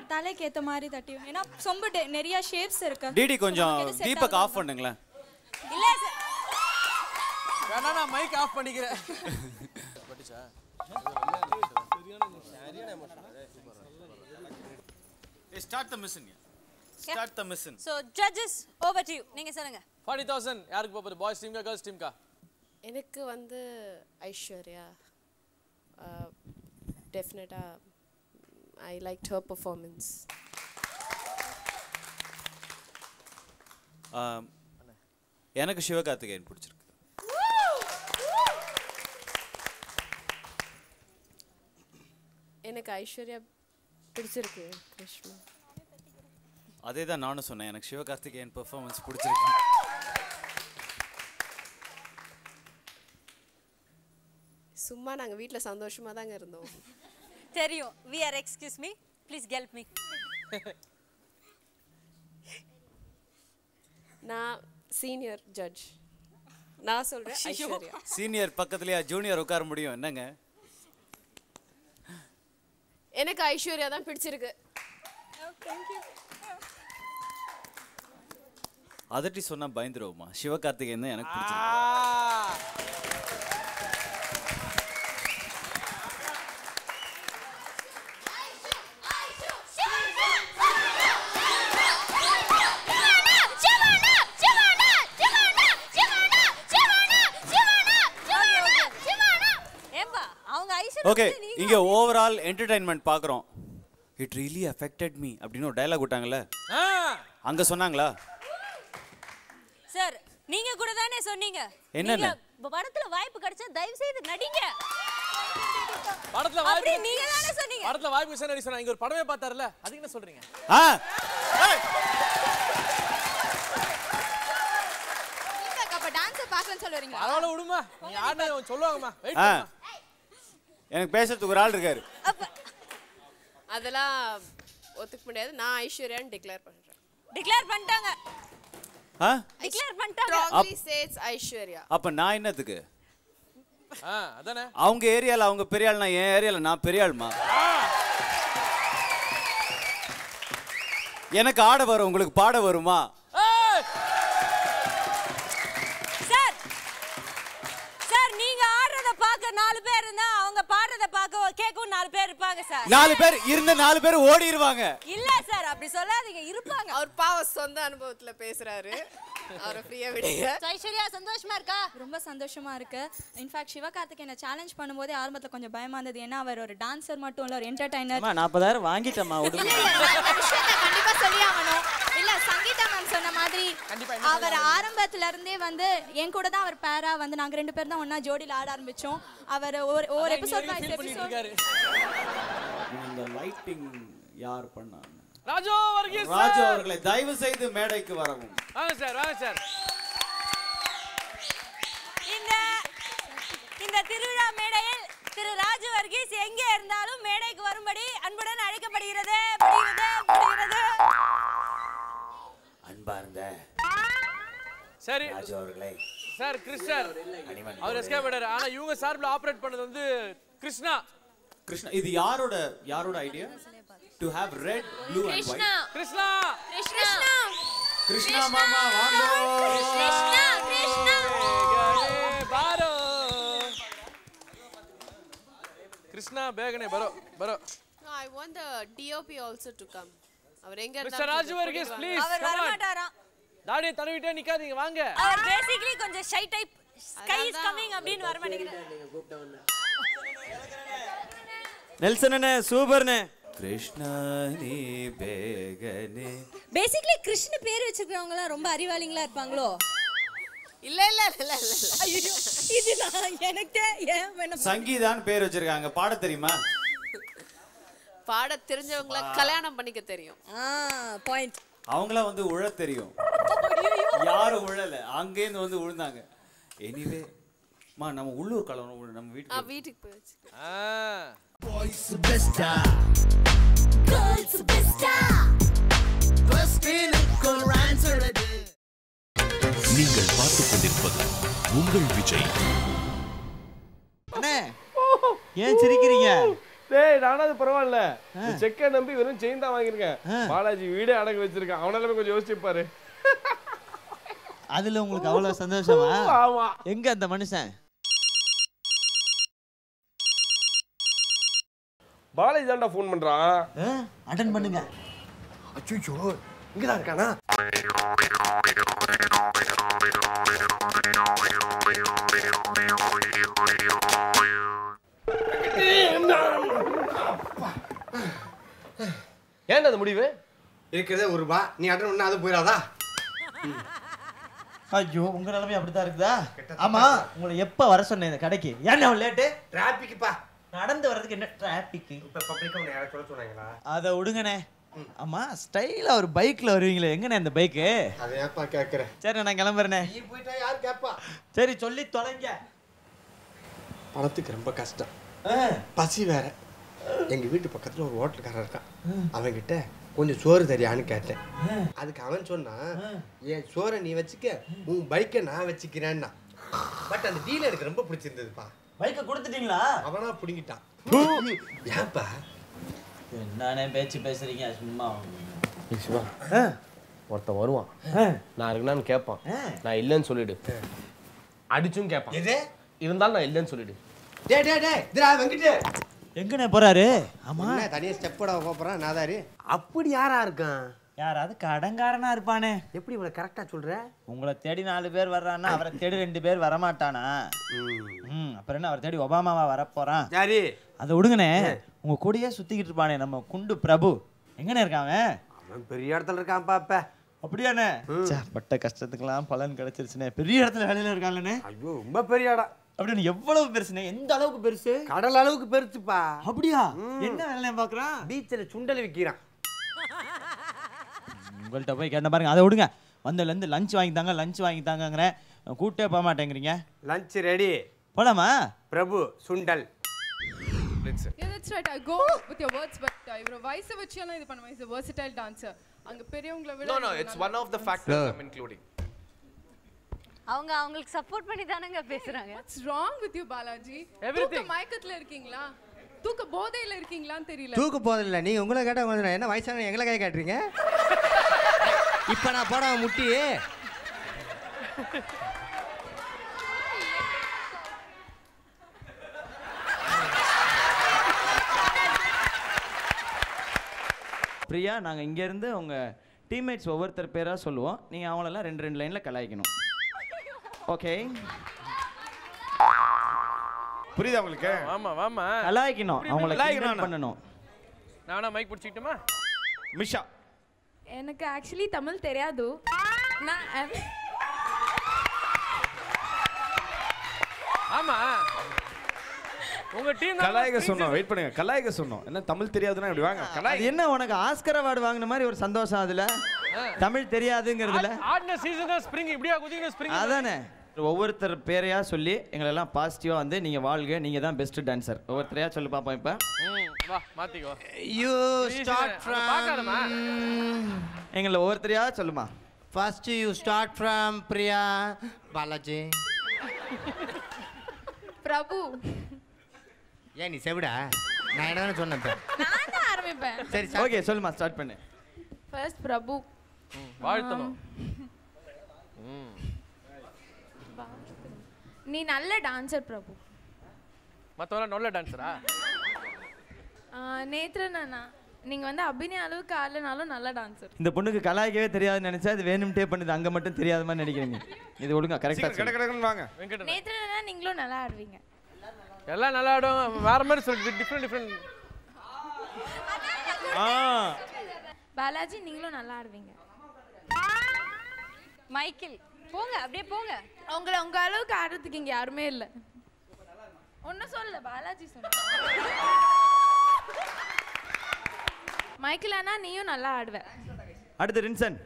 தலைக்கு ஏத்த மாதிரி தட்டி. ஏன்னா சொம்பு டெ- நிறைய ஷேப்ஸ் இருக்கு. டிடி கொஞ்சம் தீபக் ஆஃப் பண்ணுங்களேன். இல்ல சார் நான் மைக் ஆஃப் பண்ணிக்கிறேன். பட்டுச்சா start the mission start the mission so judges over to you. நீங்க சொல்லுங்க. ஃபார்ட்டி தௌசண்ட் யாருக்கு போகுது? பாய்ஸ் டீம்கா கேர்ள்ஸ் டீம்கா எனக்கு வந்து ஐஸ்வர்யா. டெஃபினட்டாக ஐ லைக் ஹர் பர்ஃபார்மன்ஸ் எனக்கு சிவகார்த்திகேயன் பிடிச்சிருக்கு. எனக்கு ஐஸ்வர்யா பிடிச்சிருக்கு கிருஷ்ணா. அதே தான் நானும் சொன்னேன். எனக்கு சிவகார்த்திகேயன் பெர்ஃபார்மன்ஸ் பிடிச்சிருக்கு. சும்மா நாங்கள் வீட்டில் சந்தோஷமாக தாங்க இருந்தோம். தெரியும். We are excuse me. Please help me. நான் சீனியர் ஜட்ஜ் நான் சொல்கிறேன் சீனியர் பக்கத்துலயா ஜூனியர் உட்கார முடியும். என்னங்க? எனக்கு ஐஸ்வர்யா தான் பிடிச்சிருக்கு. அதட்டி சொன்னா பயந்துருவோமா சிவகார்த்திகேயன் தான் எனக்கு பிடிச்சிருக்கு. ஓகே இங்க ஓவரால் என்டர்டைன்மெண்ட் பார்க்குறோம் இட் ரியலி அஃபெக்டட் மீ அப்படின்னு ஒரு டயலாக் விட்டாங்கல்ல? அங்க சொன்னாங்களா? சார் நீங்க கூட தானே சொன்னீங்க. என்னென்ன? படத்துல வாய்ப்பு கிடைச்சா தயவு செய்து நடிங்க. படத்துல வாய்ப்பு நீங்க தானே சொன்னீங்க. படத்துல வாய்ப்பு விஷயம் நடி சொன்னா இங்க ஒரு படமே பார்த்தாருல அதுக்கு என்ன சொல்றீங்க? ஆ. அப்ப டான்ஸ் பார்க்கலன்னு சொல்லுவீங்களா பரவாயில்ல விடுமா. நீ யாருன்னா சொல்லுவாங்கம்மா. வெயிட் ஆ. எனக்கு பேசுறதுக்கு ஒரு ஆள் இருக்காரு. அதெல்லாம் ஒத்துக்க முடியாது. நான் ஐஸ்வர்யான்னு டிக்ளேர் பண்ணுறேன் டிக்ளேர் பண்ணிட்டாங்க. ஆ? டிக்ளேர் பண்ணிட்டாங்க. Strongly states Aishwarya. அப்ப நான் என்னத்துக்கு? ஆ அதானே? அவங்க ஏரியால அவங்க பெரிய என் ஏரியால நான் பெரிய ஆள்மா? எனக்கு ஆட வரும். உங்களுக்கு பாட வருமா? இருப்பாங்க சார். நாலு பேர் இருந்த நாலு பேர் ஓடிடுவாங்க இல்ல சார் அப்படி சொல்லாதீங்க இருப்பாங்க. அவர் பாவ சொந்த அனுபவத்துல பேசுறாரு. அவரை ஃப்ரீயா விடுங்க. So, ஐஸ்வர்யா சந்தோஷமா இருக்கா? ரொம்ப சந்தோஷமா இருக்கு. இன்ஃபேக்ட் சிவகார்த்திக் என்ன சேலஞ்ச் பண்ணும்போதே ஆரம்பத்துல கொஞ்சம் பயமா இருந்தது. ஏன்னா அவர் ஒரு டான்சர் மட்டும் இல்ல ஒரு என்டர்டைனர் அம்மா நாற்பதாயிரம் வாங்கிட்டேம்மா விடுங்க கண்டிப்பா சொல்லி ஆகணும். இல்ல சங்கீதா மேம் சொன்ன மாதிரி அவர் ஆரம்பத்துல இருந்தே வந்து என் கூட தான் அவர் பேரா வந்து நாங்க ரெண்டு பேரும் தான் ஒண்ணா ஜோடியில ஆட ஆரம்பிச்சோம். அவர் ஒரு ஒரு எபிசோட் வைஸ் எபிசோட் இந்த லைட்டிங் யார் பண்ணாங்க? ராஜு வர்கீஸ் ராஜு அவர்களை தயவு செய்து மேடைக்கு வரவும். வாங்க சார் வாங்க சார். இந்த இந்த திருவிழா மேடையில் திரு ராஜு வர்கீஸ் எங்கே இருந்தாலும் மேடைக்கு வரும்படி அன்புடன் அழைக்கப்படுகிறது. படுகிறது. அன்பார்ந்த சரி. ராஜு அவர்களே சார் கிறிஸ் சார். அவர் எஸ்கேப் ஆனா இவங்க சார்பில் ஆபரேட் பண்ணது வந்து கிருஷ்ணா. கிருஷ்ணா இது யாரோட யாரோட idea to have red blue and white Krishna Krishna Krishna மாமா வாங்க கிருஷ்ணா கிருஷ்ணா பாரோ கிருஷ்ணா பேகனே பரோ பரோ No, I want the DOP also to come. அவர் எங்க மிஸ்டர் ராஜு வர்கீஸ் ப்ளீஸ் அவர் வர மாட்டாராம் தாடியை தடவிட்டே நிக்காதீங்க வாங்க அவர் பேசிக்கலி கொஞ்சம் shy type sky is coming அப்படின்னு வர மாட்டேங்கிறார் நெல்சன் அண்ணே சூப்பர்ண்ணே கிருஷ்ணா நீ பேகனே. பேசிக்கலி கிருஷ்ண பேர் வச்சிருக்கவங்க எல்லாம் ரொம்ப அறிவாளிங்களா இருப்பாங்களோ? இல்ல இல்ல இல்ல இல்ல ஐயோ இது நான் எனக்கு ஏன் வேணும்? சங்கீதான் பேர் வச்சிருக்காங்க. பாட தெரியுமா? பாட தெரிஞ்சவங்கள கல்யாணம் பண்ணிக்க தெரியும். ஆ பாயிண்ட் அவங்கள வந்து உழ தெரியும். யாரும் உழல. அங்கேருந்து வந்து உழுந்தாங்க. எனிவே மா நம்ம உள்ளூர் கலவரம் நம்ம ஆ வீட்டுக்கு வீட்டுக்கு போயிடுச்சு Boys Girls நீங்கள் பார்த்துக் கொண்டிருப்பது உங்கள் விஜய். அண்ணே ஏன் சிரிக்கிறீங்க? டேய் நானாவது பரவாயில்ல. இந்த செக்கை நம்பி வெறும் செயின் தான் வாங்கியிருக்கேன். பாலாஜி வீடே அடகு வச்சிருக்கான். அவனால கொஞ்சம் யோசிச்சு பாரு அதுல உங்களுக்கு அவ்வளவு சந்தோஷமா? ஆமா. எங்க அந்த மனுஷன்? பாலாஜி தான்டா ஃபோன் பண்றான். அட்டன் பண்ணுங்க. அச்சோ இங்கதான் இருக்கானா? ஏன்டா அந்த முடிவு? இருக்கிறதே ஒரு ரூபா. நீ அட்டன் பண்ணா அது போயிடாதா? ஐயோ உங்க நிலைமை அப்படித்தான் இருக்குதா? ஆமா உங்களை எப்ப வர சொன்னேன் இந்த கடைக்கு? ஏன் அவன் லேட்டு டிராபிக்ப்பா நடந்து வர்றதுக்கு என்ன டிராபிக் இப்ப உன்னை யாரும் சொல்ல சொன்னாங்களா? அதை விடுங்கண்ணே. ஆமா ஸ்டைலா ஒரு பைக்ல வருவீங்களே. எங்கண்ணே இந்த பைக்கு அதை ஏப்பா கேட்குற சரி நான் கிளம்புறேனே நீ போயிட்டா யார் கேட்பா சரி சொல்லி தொலைங்க. பணத்துக்கு ரொம்ப கஷ்டம். பசி வேற. எங்க வீட்டு பக்கத்துல ஒரு ஹோட்டல்காரன் இருக்கான். அவன்கிட்ட கொஞ்சம் சோறு தரியான்னு கேட்டேன். அதுக்கு அவன் சொன்னான் என் சோறை நீ வச்சுக்க உன் பைக்கை நான் வச்சுக்கிறேன்னா. பட் அந்த டீல் எனக்கு ரொம்ப பிடிச்சிருந்ததுப்பா. பைக்கை கொடுத்துட்டீங்களா? அவனா பிடுங்கிட்டான் ஏன்பா? என்னண்ணே பேச்சு பேசுறீங்க? சும்மா சிவா. ஒருத்தன் வருவான். நான் இருக்கணும்னு கேட்பான் நான் இல்லைன்னு சொல்லிடு. அடிச்சும் கேட்பான் எது? இருந்தாலும் நான் இல்லைன்னு சொல்லிடு. டே டே டே. இதுடா வெங்கிட்டு. எங்கண்ணே போறாரு? ஆமா. தனியா ஸ்டெப்போட போறான்? நாதாரி அப்படி யாரா இருக்கான்? யாராவது கடங்காரனா இருப்பானே. எப்படி இவ்வளவு கரெக்டா சொல்ற? உங்களை தேடி நாலு பேர் வர்றான்னா அவரை தேடி ரெண்டு பேர் வரமாட்டானா? ம். அப்புறம் என்ன அவரை தேடி ஒபாமாவா வரப்போறான்? யாரு? அதை விடுங்கண்ணே. உங்க கூடயே சுத்திக்கிட்டு இருப்பானே நம்ம குண்டு பிரபு. எங்கண்ணே இருக்காங்க அவன்? பெரிய இடத்துல இருக்கான் பாப்ப. அப்படியாண்ணே? பட்ட கஷ்டத்துக்கெல்லாம் பலன் கிடைச்சிருச்சுண்ணே. பெரிய இடத்துல வேலையில இருக்காங்கண்ணே ஐயோ ரொம்ப பெரிய இடம். அப்படின்னு எவ்வளவு பெருசுண்ணே? எந்த அளவுக்கு பெருசு? கடல் அளவுக்கு பெருசுப்பா. அப்படியா? என்ன வேலையை பாக்குறான் பீச்சில் சுண்டல் விற்கிறான் உங்கள்கிட்ட போய் கேட்ட பாருங்க. அதை விடுங்க. வந்ததுலேருந்து லஞ்ச் வாங்கி தாங்க லஞ்ச் வாங்கி தாங்கங்கிறேன் கூட்டே போக மாட்டேங்கிறீங்க. லஞ்ச் ரெடி போலாமா? பிரபு சுண்டல். Yeah, that's right. I go with your words, but uh, இவரை வயசை வச்செல்லாம் இது பண்ணுவேன் இஸ் versatile dancer. அங்க பெரியவங்கள விட No, no, it's one of the factors I'm including. அவங்க அவங்களுக்கு சப்போர்ட் பண்ணி தானங்க பேசுறாங்க with you, பாலாஜி. தூக்க மயக்கத்துல இருக்கீங்களா? தூக்க போதையில இருக்கீங்களான்னு தெரியல. தூக்கு போதில்ல நீங்க உங்களை கேட்ட என்ன வயசான எங்களை கை காட்டுறீங்க? இப்ப நான் போட முட்டி. பிரியா நாங்கள் இங்கேருந்து உங்கள் டீம்மேட்ஸ் ஒவ்வொருத்தர் பேராக சொல்லுவோம். நீங்கள் அவங்களெல்லாம் ரெண்டு ரெண்டு லைனில் கலாய்க்கணும். ஓகே புரியுதா உங்களுக்கு? ஆமா வாமா கலாய்க்கணும். அவங்கள கலாய்க்கணும் பண்ணணும். நானா மைக் பிடிச்சிக்கிட்டுமா? மிஷா. எனக்கு ஆக்சுவலி தமிழ் தெரியாது. நான் ஆமா. உங்க டீம் கலாய்க சொன்னோம். வெயிட் பண்ணுங்க. கலாய்க சொன்னோம். என்ன தமிழ் தெரியாதுன்னா இப்படி வாங்க. அது கலாய் என்ன உனக்கு? ஆஸ்கர் அவார்டு வாங்கின மாதிரி ஒரு சந்தோஷம் அதுல. தமிழ் தெரியாதுங்கிறதுல. ஆடின சீசன் ஸ்ப்ரிங் இப்படியா குதிக்கணும் ஸ்ப்ரிங் அதானே. ஒவ்வொருத்தர் பேரையா சொல்லி எங்களெல்லாம் பாசிட்டிவாக வந்து நீங்கள் வாழ்க நீங்கள் தான் பெஸ்ட் டான்சர் ஒவ்வொருத்தரையா சொல்லி பார்ப்போம் இப்போ. வா யூ ஸ்டார்ட் பார்க்காதம்மா. எங்களை ஒவ்வொருத்தரையா சொல்லுமா? First you start from Priya Balaji Prabhu. ஏன் நீ செவிடா? நான் என்ன சொன்னேன். நான் தான் ஆரம்பிப்பேன். சரி ஓகே சொல்லுமா ஸ்டார்ட் பண்ணு. ஃபர்ஸ்ட் பிரபு. வாழ்த்தணும். ம். நீ நல்ல டான்சர் பிரபு. மற்றவங்க நல்ல டான்ஸரா நேத்ர நானா நீங்க வந்து அபிநய அளவுக்கு ஆடலனாலும் நல்ல டான்சர் இந்த பொண்ணுக்கு கலாய்க்கவே தெரியாதுன்னு நினைச்சா அது வேணும்ட்டே பண்ணுது அங்கே மட்டும் தெரியாத மாதிரி நினைக்கிறீங்க. இது ஒழுங்கா சீக்கிரம் கட கரெக்டாக கடன்னு வாங்க. வெங்கட் நேத்ர நானா நீங்களும் நல்லா ஆடுவீங்க எல்லாம் நல்லா ஆடும் வேற மாதிரி சொல்லு டிஃப்ரெண்ட் டிஃப்ரெண்ட் பாலாஜி நீங்களும் நல்லா ஆடுவீங்க. மைக்கேல். போங்க அப்படியே போங்க. உங்களை உங்க அளவுக்கு ஆடுறதுக்கு இங்க யாருமே இல்ல. ஒன்னும் சொல்லல பாலாஜி சொன்ன மைக்கேல் அண்ணா நீயும் நல்லா ஆடுவ. அடுத்து ரின்சன்.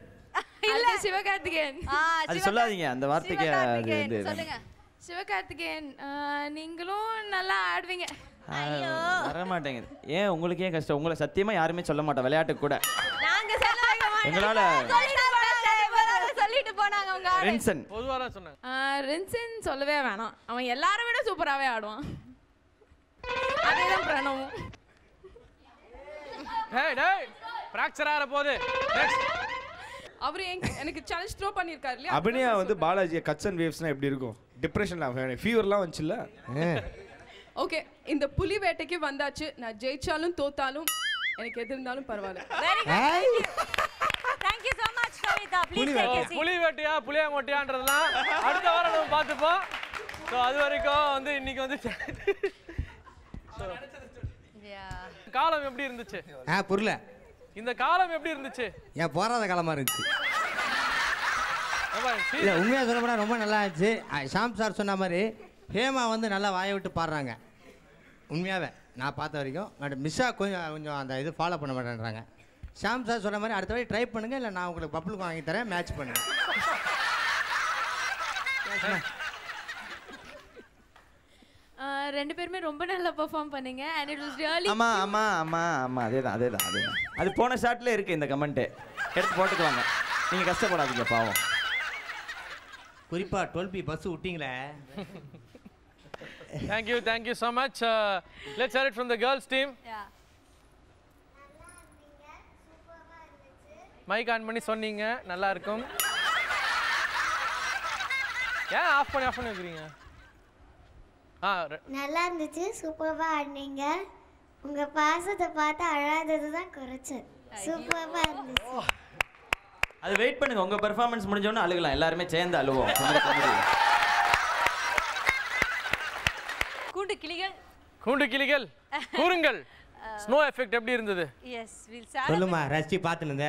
இல்ல. சிவகார்த்திகேயன். அது சொல்லாதீங்க அந்த வார்த்தைக்கு அது சொல்லுங்க. சிவகார்த்திகேயன் நீங்களும் நல்லா ஆடுவீங்க. வர மாட்டேங்குது ஏன் உங்களுக்கு ஏன் கஷ்டம்? உங்களை சத்தியமா யாருமே சொல்ல மாட்டோம் விளையாட்டுக்கு கூட. நாங்க சொல்ல வைக்க மாட்டோம். எங்களால சொல்லிட்டு போனாங்க, இவரால சொல்லிட்டு போனாங்க உங்க ஆளு. ரின்சன் பொதுவாக தான் சொன்னாங்க ரின்சன் சொல்லவே வேணாம். அவன் எல்லாரை விட சூப்பராகவே ஆடுவான். அதேதான் பிரணவும் டேய் டேய் போது நெக்ஸ்ட் அவர் எனக்கு சேலஞ்ச் த்ரோ பண்ணியிருக்காரு இல்லையா? அபிநயா வந்து பாலாஜி அண்ட் வேவ்ஸ்னா எப்படி இருக்கும்? டிப்ரெஷன்லாம் ஃபீவர்லாம் வந்துச்சுல்ல? ஓகே இந்த புலி வேட்டைக்கு வந்தாச்சு. நான் ஜெயிச்சாலும் தோத்தாலும் எனக்கு எது இருந்தாலும் பரவாயில்ல. புலி வேட்டையா புளியாங்கொட்டையான்றதெல்லாம் அடுத்த வாரம் நம்ம பார்த்துப்போம். ஸோ அது வரைக்கும் வந்து இன்னைக்கு வந்து So, காலம் எப்படி இருந்துச்சு? ஆ புரியல. இந்த காலம் எப்படி இருந்துச்சு? ஏன் போராத காலமா இருந்துச்சு? இல்லை உண்மையாக சொல்ல போனால் ரொம்ப நல்லா இருந்துச்சு. ஆ, ஷாம் சார் சொன்ன மாதிரி ஹேமா வந்து நல்லா வாயை விட்டு பாடுறாங்க. உண்மையாகவே நான் பார்த்த வரைக்கும். பட் மிஸ்ஸா கொஞ்சம் கொஞ்சம் அந்த இது ஃபாலோ பண்ண மாட்டேன்றாங்க. ஷாம் சார் சொன்ன மாதிரி அடுத்த வாட்டி ட்ரை பண்ணுங்க இல்லை நான் உங்களுக்கு பப்புளுக்கு வாங்கி தரேன் மேட்ச் பண்ணுங்க. ஆ, ரெண்டு பேருமே ரொம்ப நல்லா பெர்ஃபார்ம் பண்ணீங்க அண்ட் இட் வாஸ் ரியலி ஆமா ஆமா ஆமா ஆமா அதேதான் அதேதான் அதேதான். அது போன ஷாட்ல இருக்கு இந்த கமெண்ட் எடுத்து போட்டுக்குவாங்க. நீங்க கஷ்டப்படாதீங்க பாவம். குறிப்பாக டுவெல் பி பஸ் விட்டீங்களே. Thank you, thank you so much. Uh, let's hear it from the girls mic on பண்ணி சொன்னீங்க நல்லா இருக்கும் ஏன் ஆஃப் பண்ணி ஆஃப் பண்ணி வைக்கிறீங்க? ஆ நல்லா இருந்துச்சு சூப்பராக ஆடினீங்க. உங்கள் பாசத்தை பார்த்து அழாதது தான் குறைச்சல். சூப்பராக இருந்துச்சு. அது வெயிட் பண்ணுங்க. உங்க பெர்ஃபார்மன்ஸ் முடிஞ்சோன்னு அழுகலாம். எல்லாருமே சேர்ந்து அழுவோம். கூண்டு கிளிகள். கூண்டு கிளிகள் கூறுங்கள். ஸ்னோ எஃபெக்ட் எப்படி இருந்தது? எஸ் வில் சொல்லுமா ரசிச்சு பார்த்துனுங்க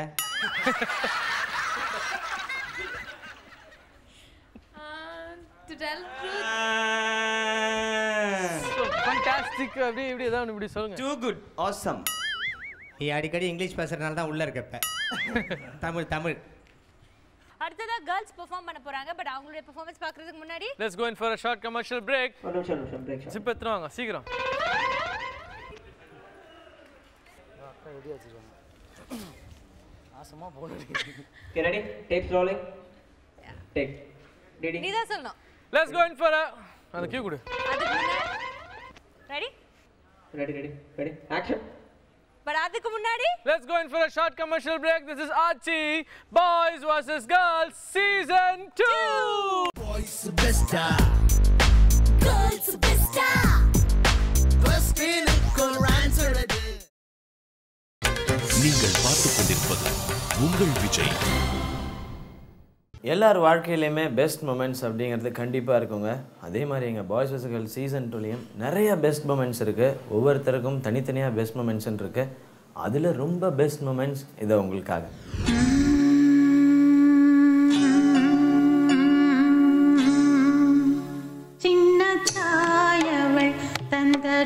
டு டெல் ஃபண்டாஸ்டிக் அப்படி இப்படி ஏதாவது இப்படி சொல்லுங்க. டூ குட் ஆசம் நீ அடிக்கடி இங்கிலீஷ் பேசுறதுனால தான் உள்ள இருக்கப்ப தமிழ் தமிழ். அடுத்ததா கேர்ள்ஸ் பெர்ஃபார்ம் பண்ண போறாங்க பட் அவங்களுடைய பெர்ஃபார்மன்ஸ் பார்க்கிறதுக்கு முன்னாடி let's go in for a short commercial break jib எடுத்துட்டு வாங்க சீக்கிரம் நாசமா போடுது Okay, ready? Tape rolling. Take. Didi. நீ தான் சொல்லணும் லெட்ஸ் கோ இன் ஃபார் அந்த கியூ கொடு அதுக்கு முன்னாடி ready Ready, ready, ready. Action. But அதுக்கு முன்னாடி Let's go in for a short commercial break. This is Archie, Boys vs. Girls, Season 2! Boys best Girls best Best in answer நீங்கள் பார்த்துக் கொண்டிருப்பது உங்கள் விஜய். எல்லார் வாழ்க்கையிலையுமே பெஸ்ட் மூமெண்ட்ஸ் அப்படிங்கிறது கண்டிப்பாக இருக்குங்க. அதே மாதிரி எங்கள் பாய்ஸ் வசர்கள் சீசன் டூலையும் நிறைய பெஸ்ட் மூமெண்ட்ஸ் இருக்குது ஒவ்வொருத்தருக்கும் தனித்தனியாக பெஸ்ட் மூமெண்ட்ஸ் இருக்குது அதில் ரொம்ப பெஸ்ட் மூமெண்ட்ஸ் இதை உங்களுக்காக. சின்ன தாயவள் தந்த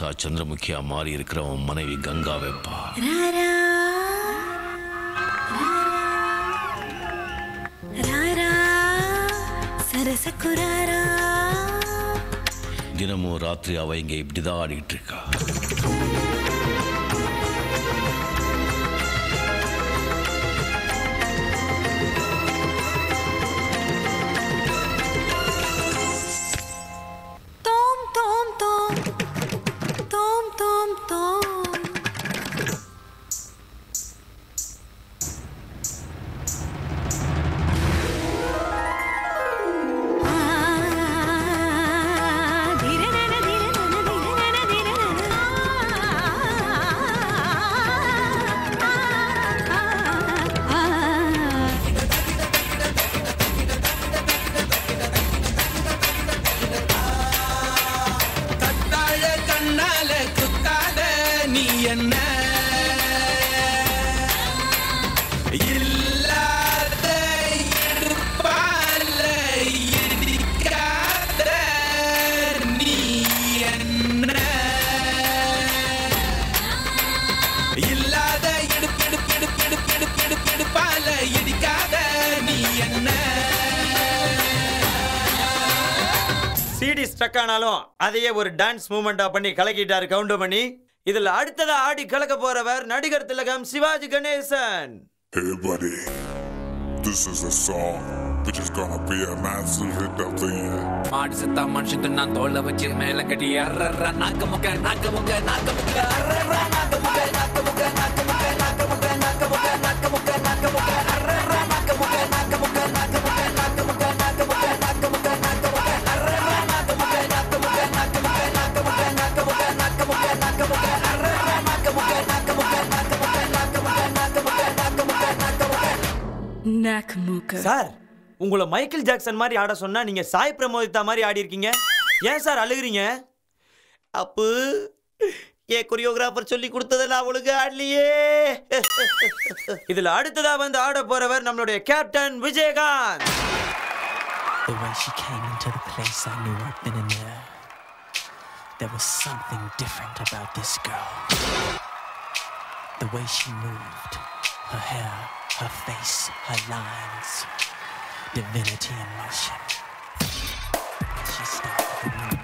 முழுசா சந்திரமுகியா மாறி இருக்கிற உன் மனைவி ராரா சரசகுராரா தினமும் ராத்திரி அவ இங்க இப்படிதான் ஆடிட்டு அதையே ஒரு டான்ஸ் மூமெண்டா பண்ணி கலக்கிட்டாரு கவுண்டர் பண்ணி இதுல அடுத்ததா ஆடி கலக்க போறவர் நடிகர் திலகம் Sivaji Ganesan. Hey buddy, this is a song which is gonna be a massive hit of the year. மாடு செத்தா மனுஷன் நான் தோல்ல வச்சு மேல கட்டி அர்ற நாக்க முக்க நாக்க முக்க நாக்க முக்க அர்ற நாக்க முக்க நாக்க முக்க நாக்க முக்க சார் உங்களை மைக்கேல் ஜாக்சன் மாதிரி ஆட சொன்னா நீங்க சாய் பிரமோதிதா மாதிரி ஆடி இருக்கீங்க ஏன் சார் அழுகுறீங்க? அப்பு ஏ கொரியோகிராஃபர் சொல்லி கொடுத்ததை நான் ஒழுங்கு ஆடலையே. இதுல அடுத்ததா வந்து ஆட போறவர் நம்மளுடைய captain Vijayakanth. The way she came into the place, I knew right then and there. There was something different about this girl. The way she moved, her hair, her face, her lines, divinity in motion. She stepped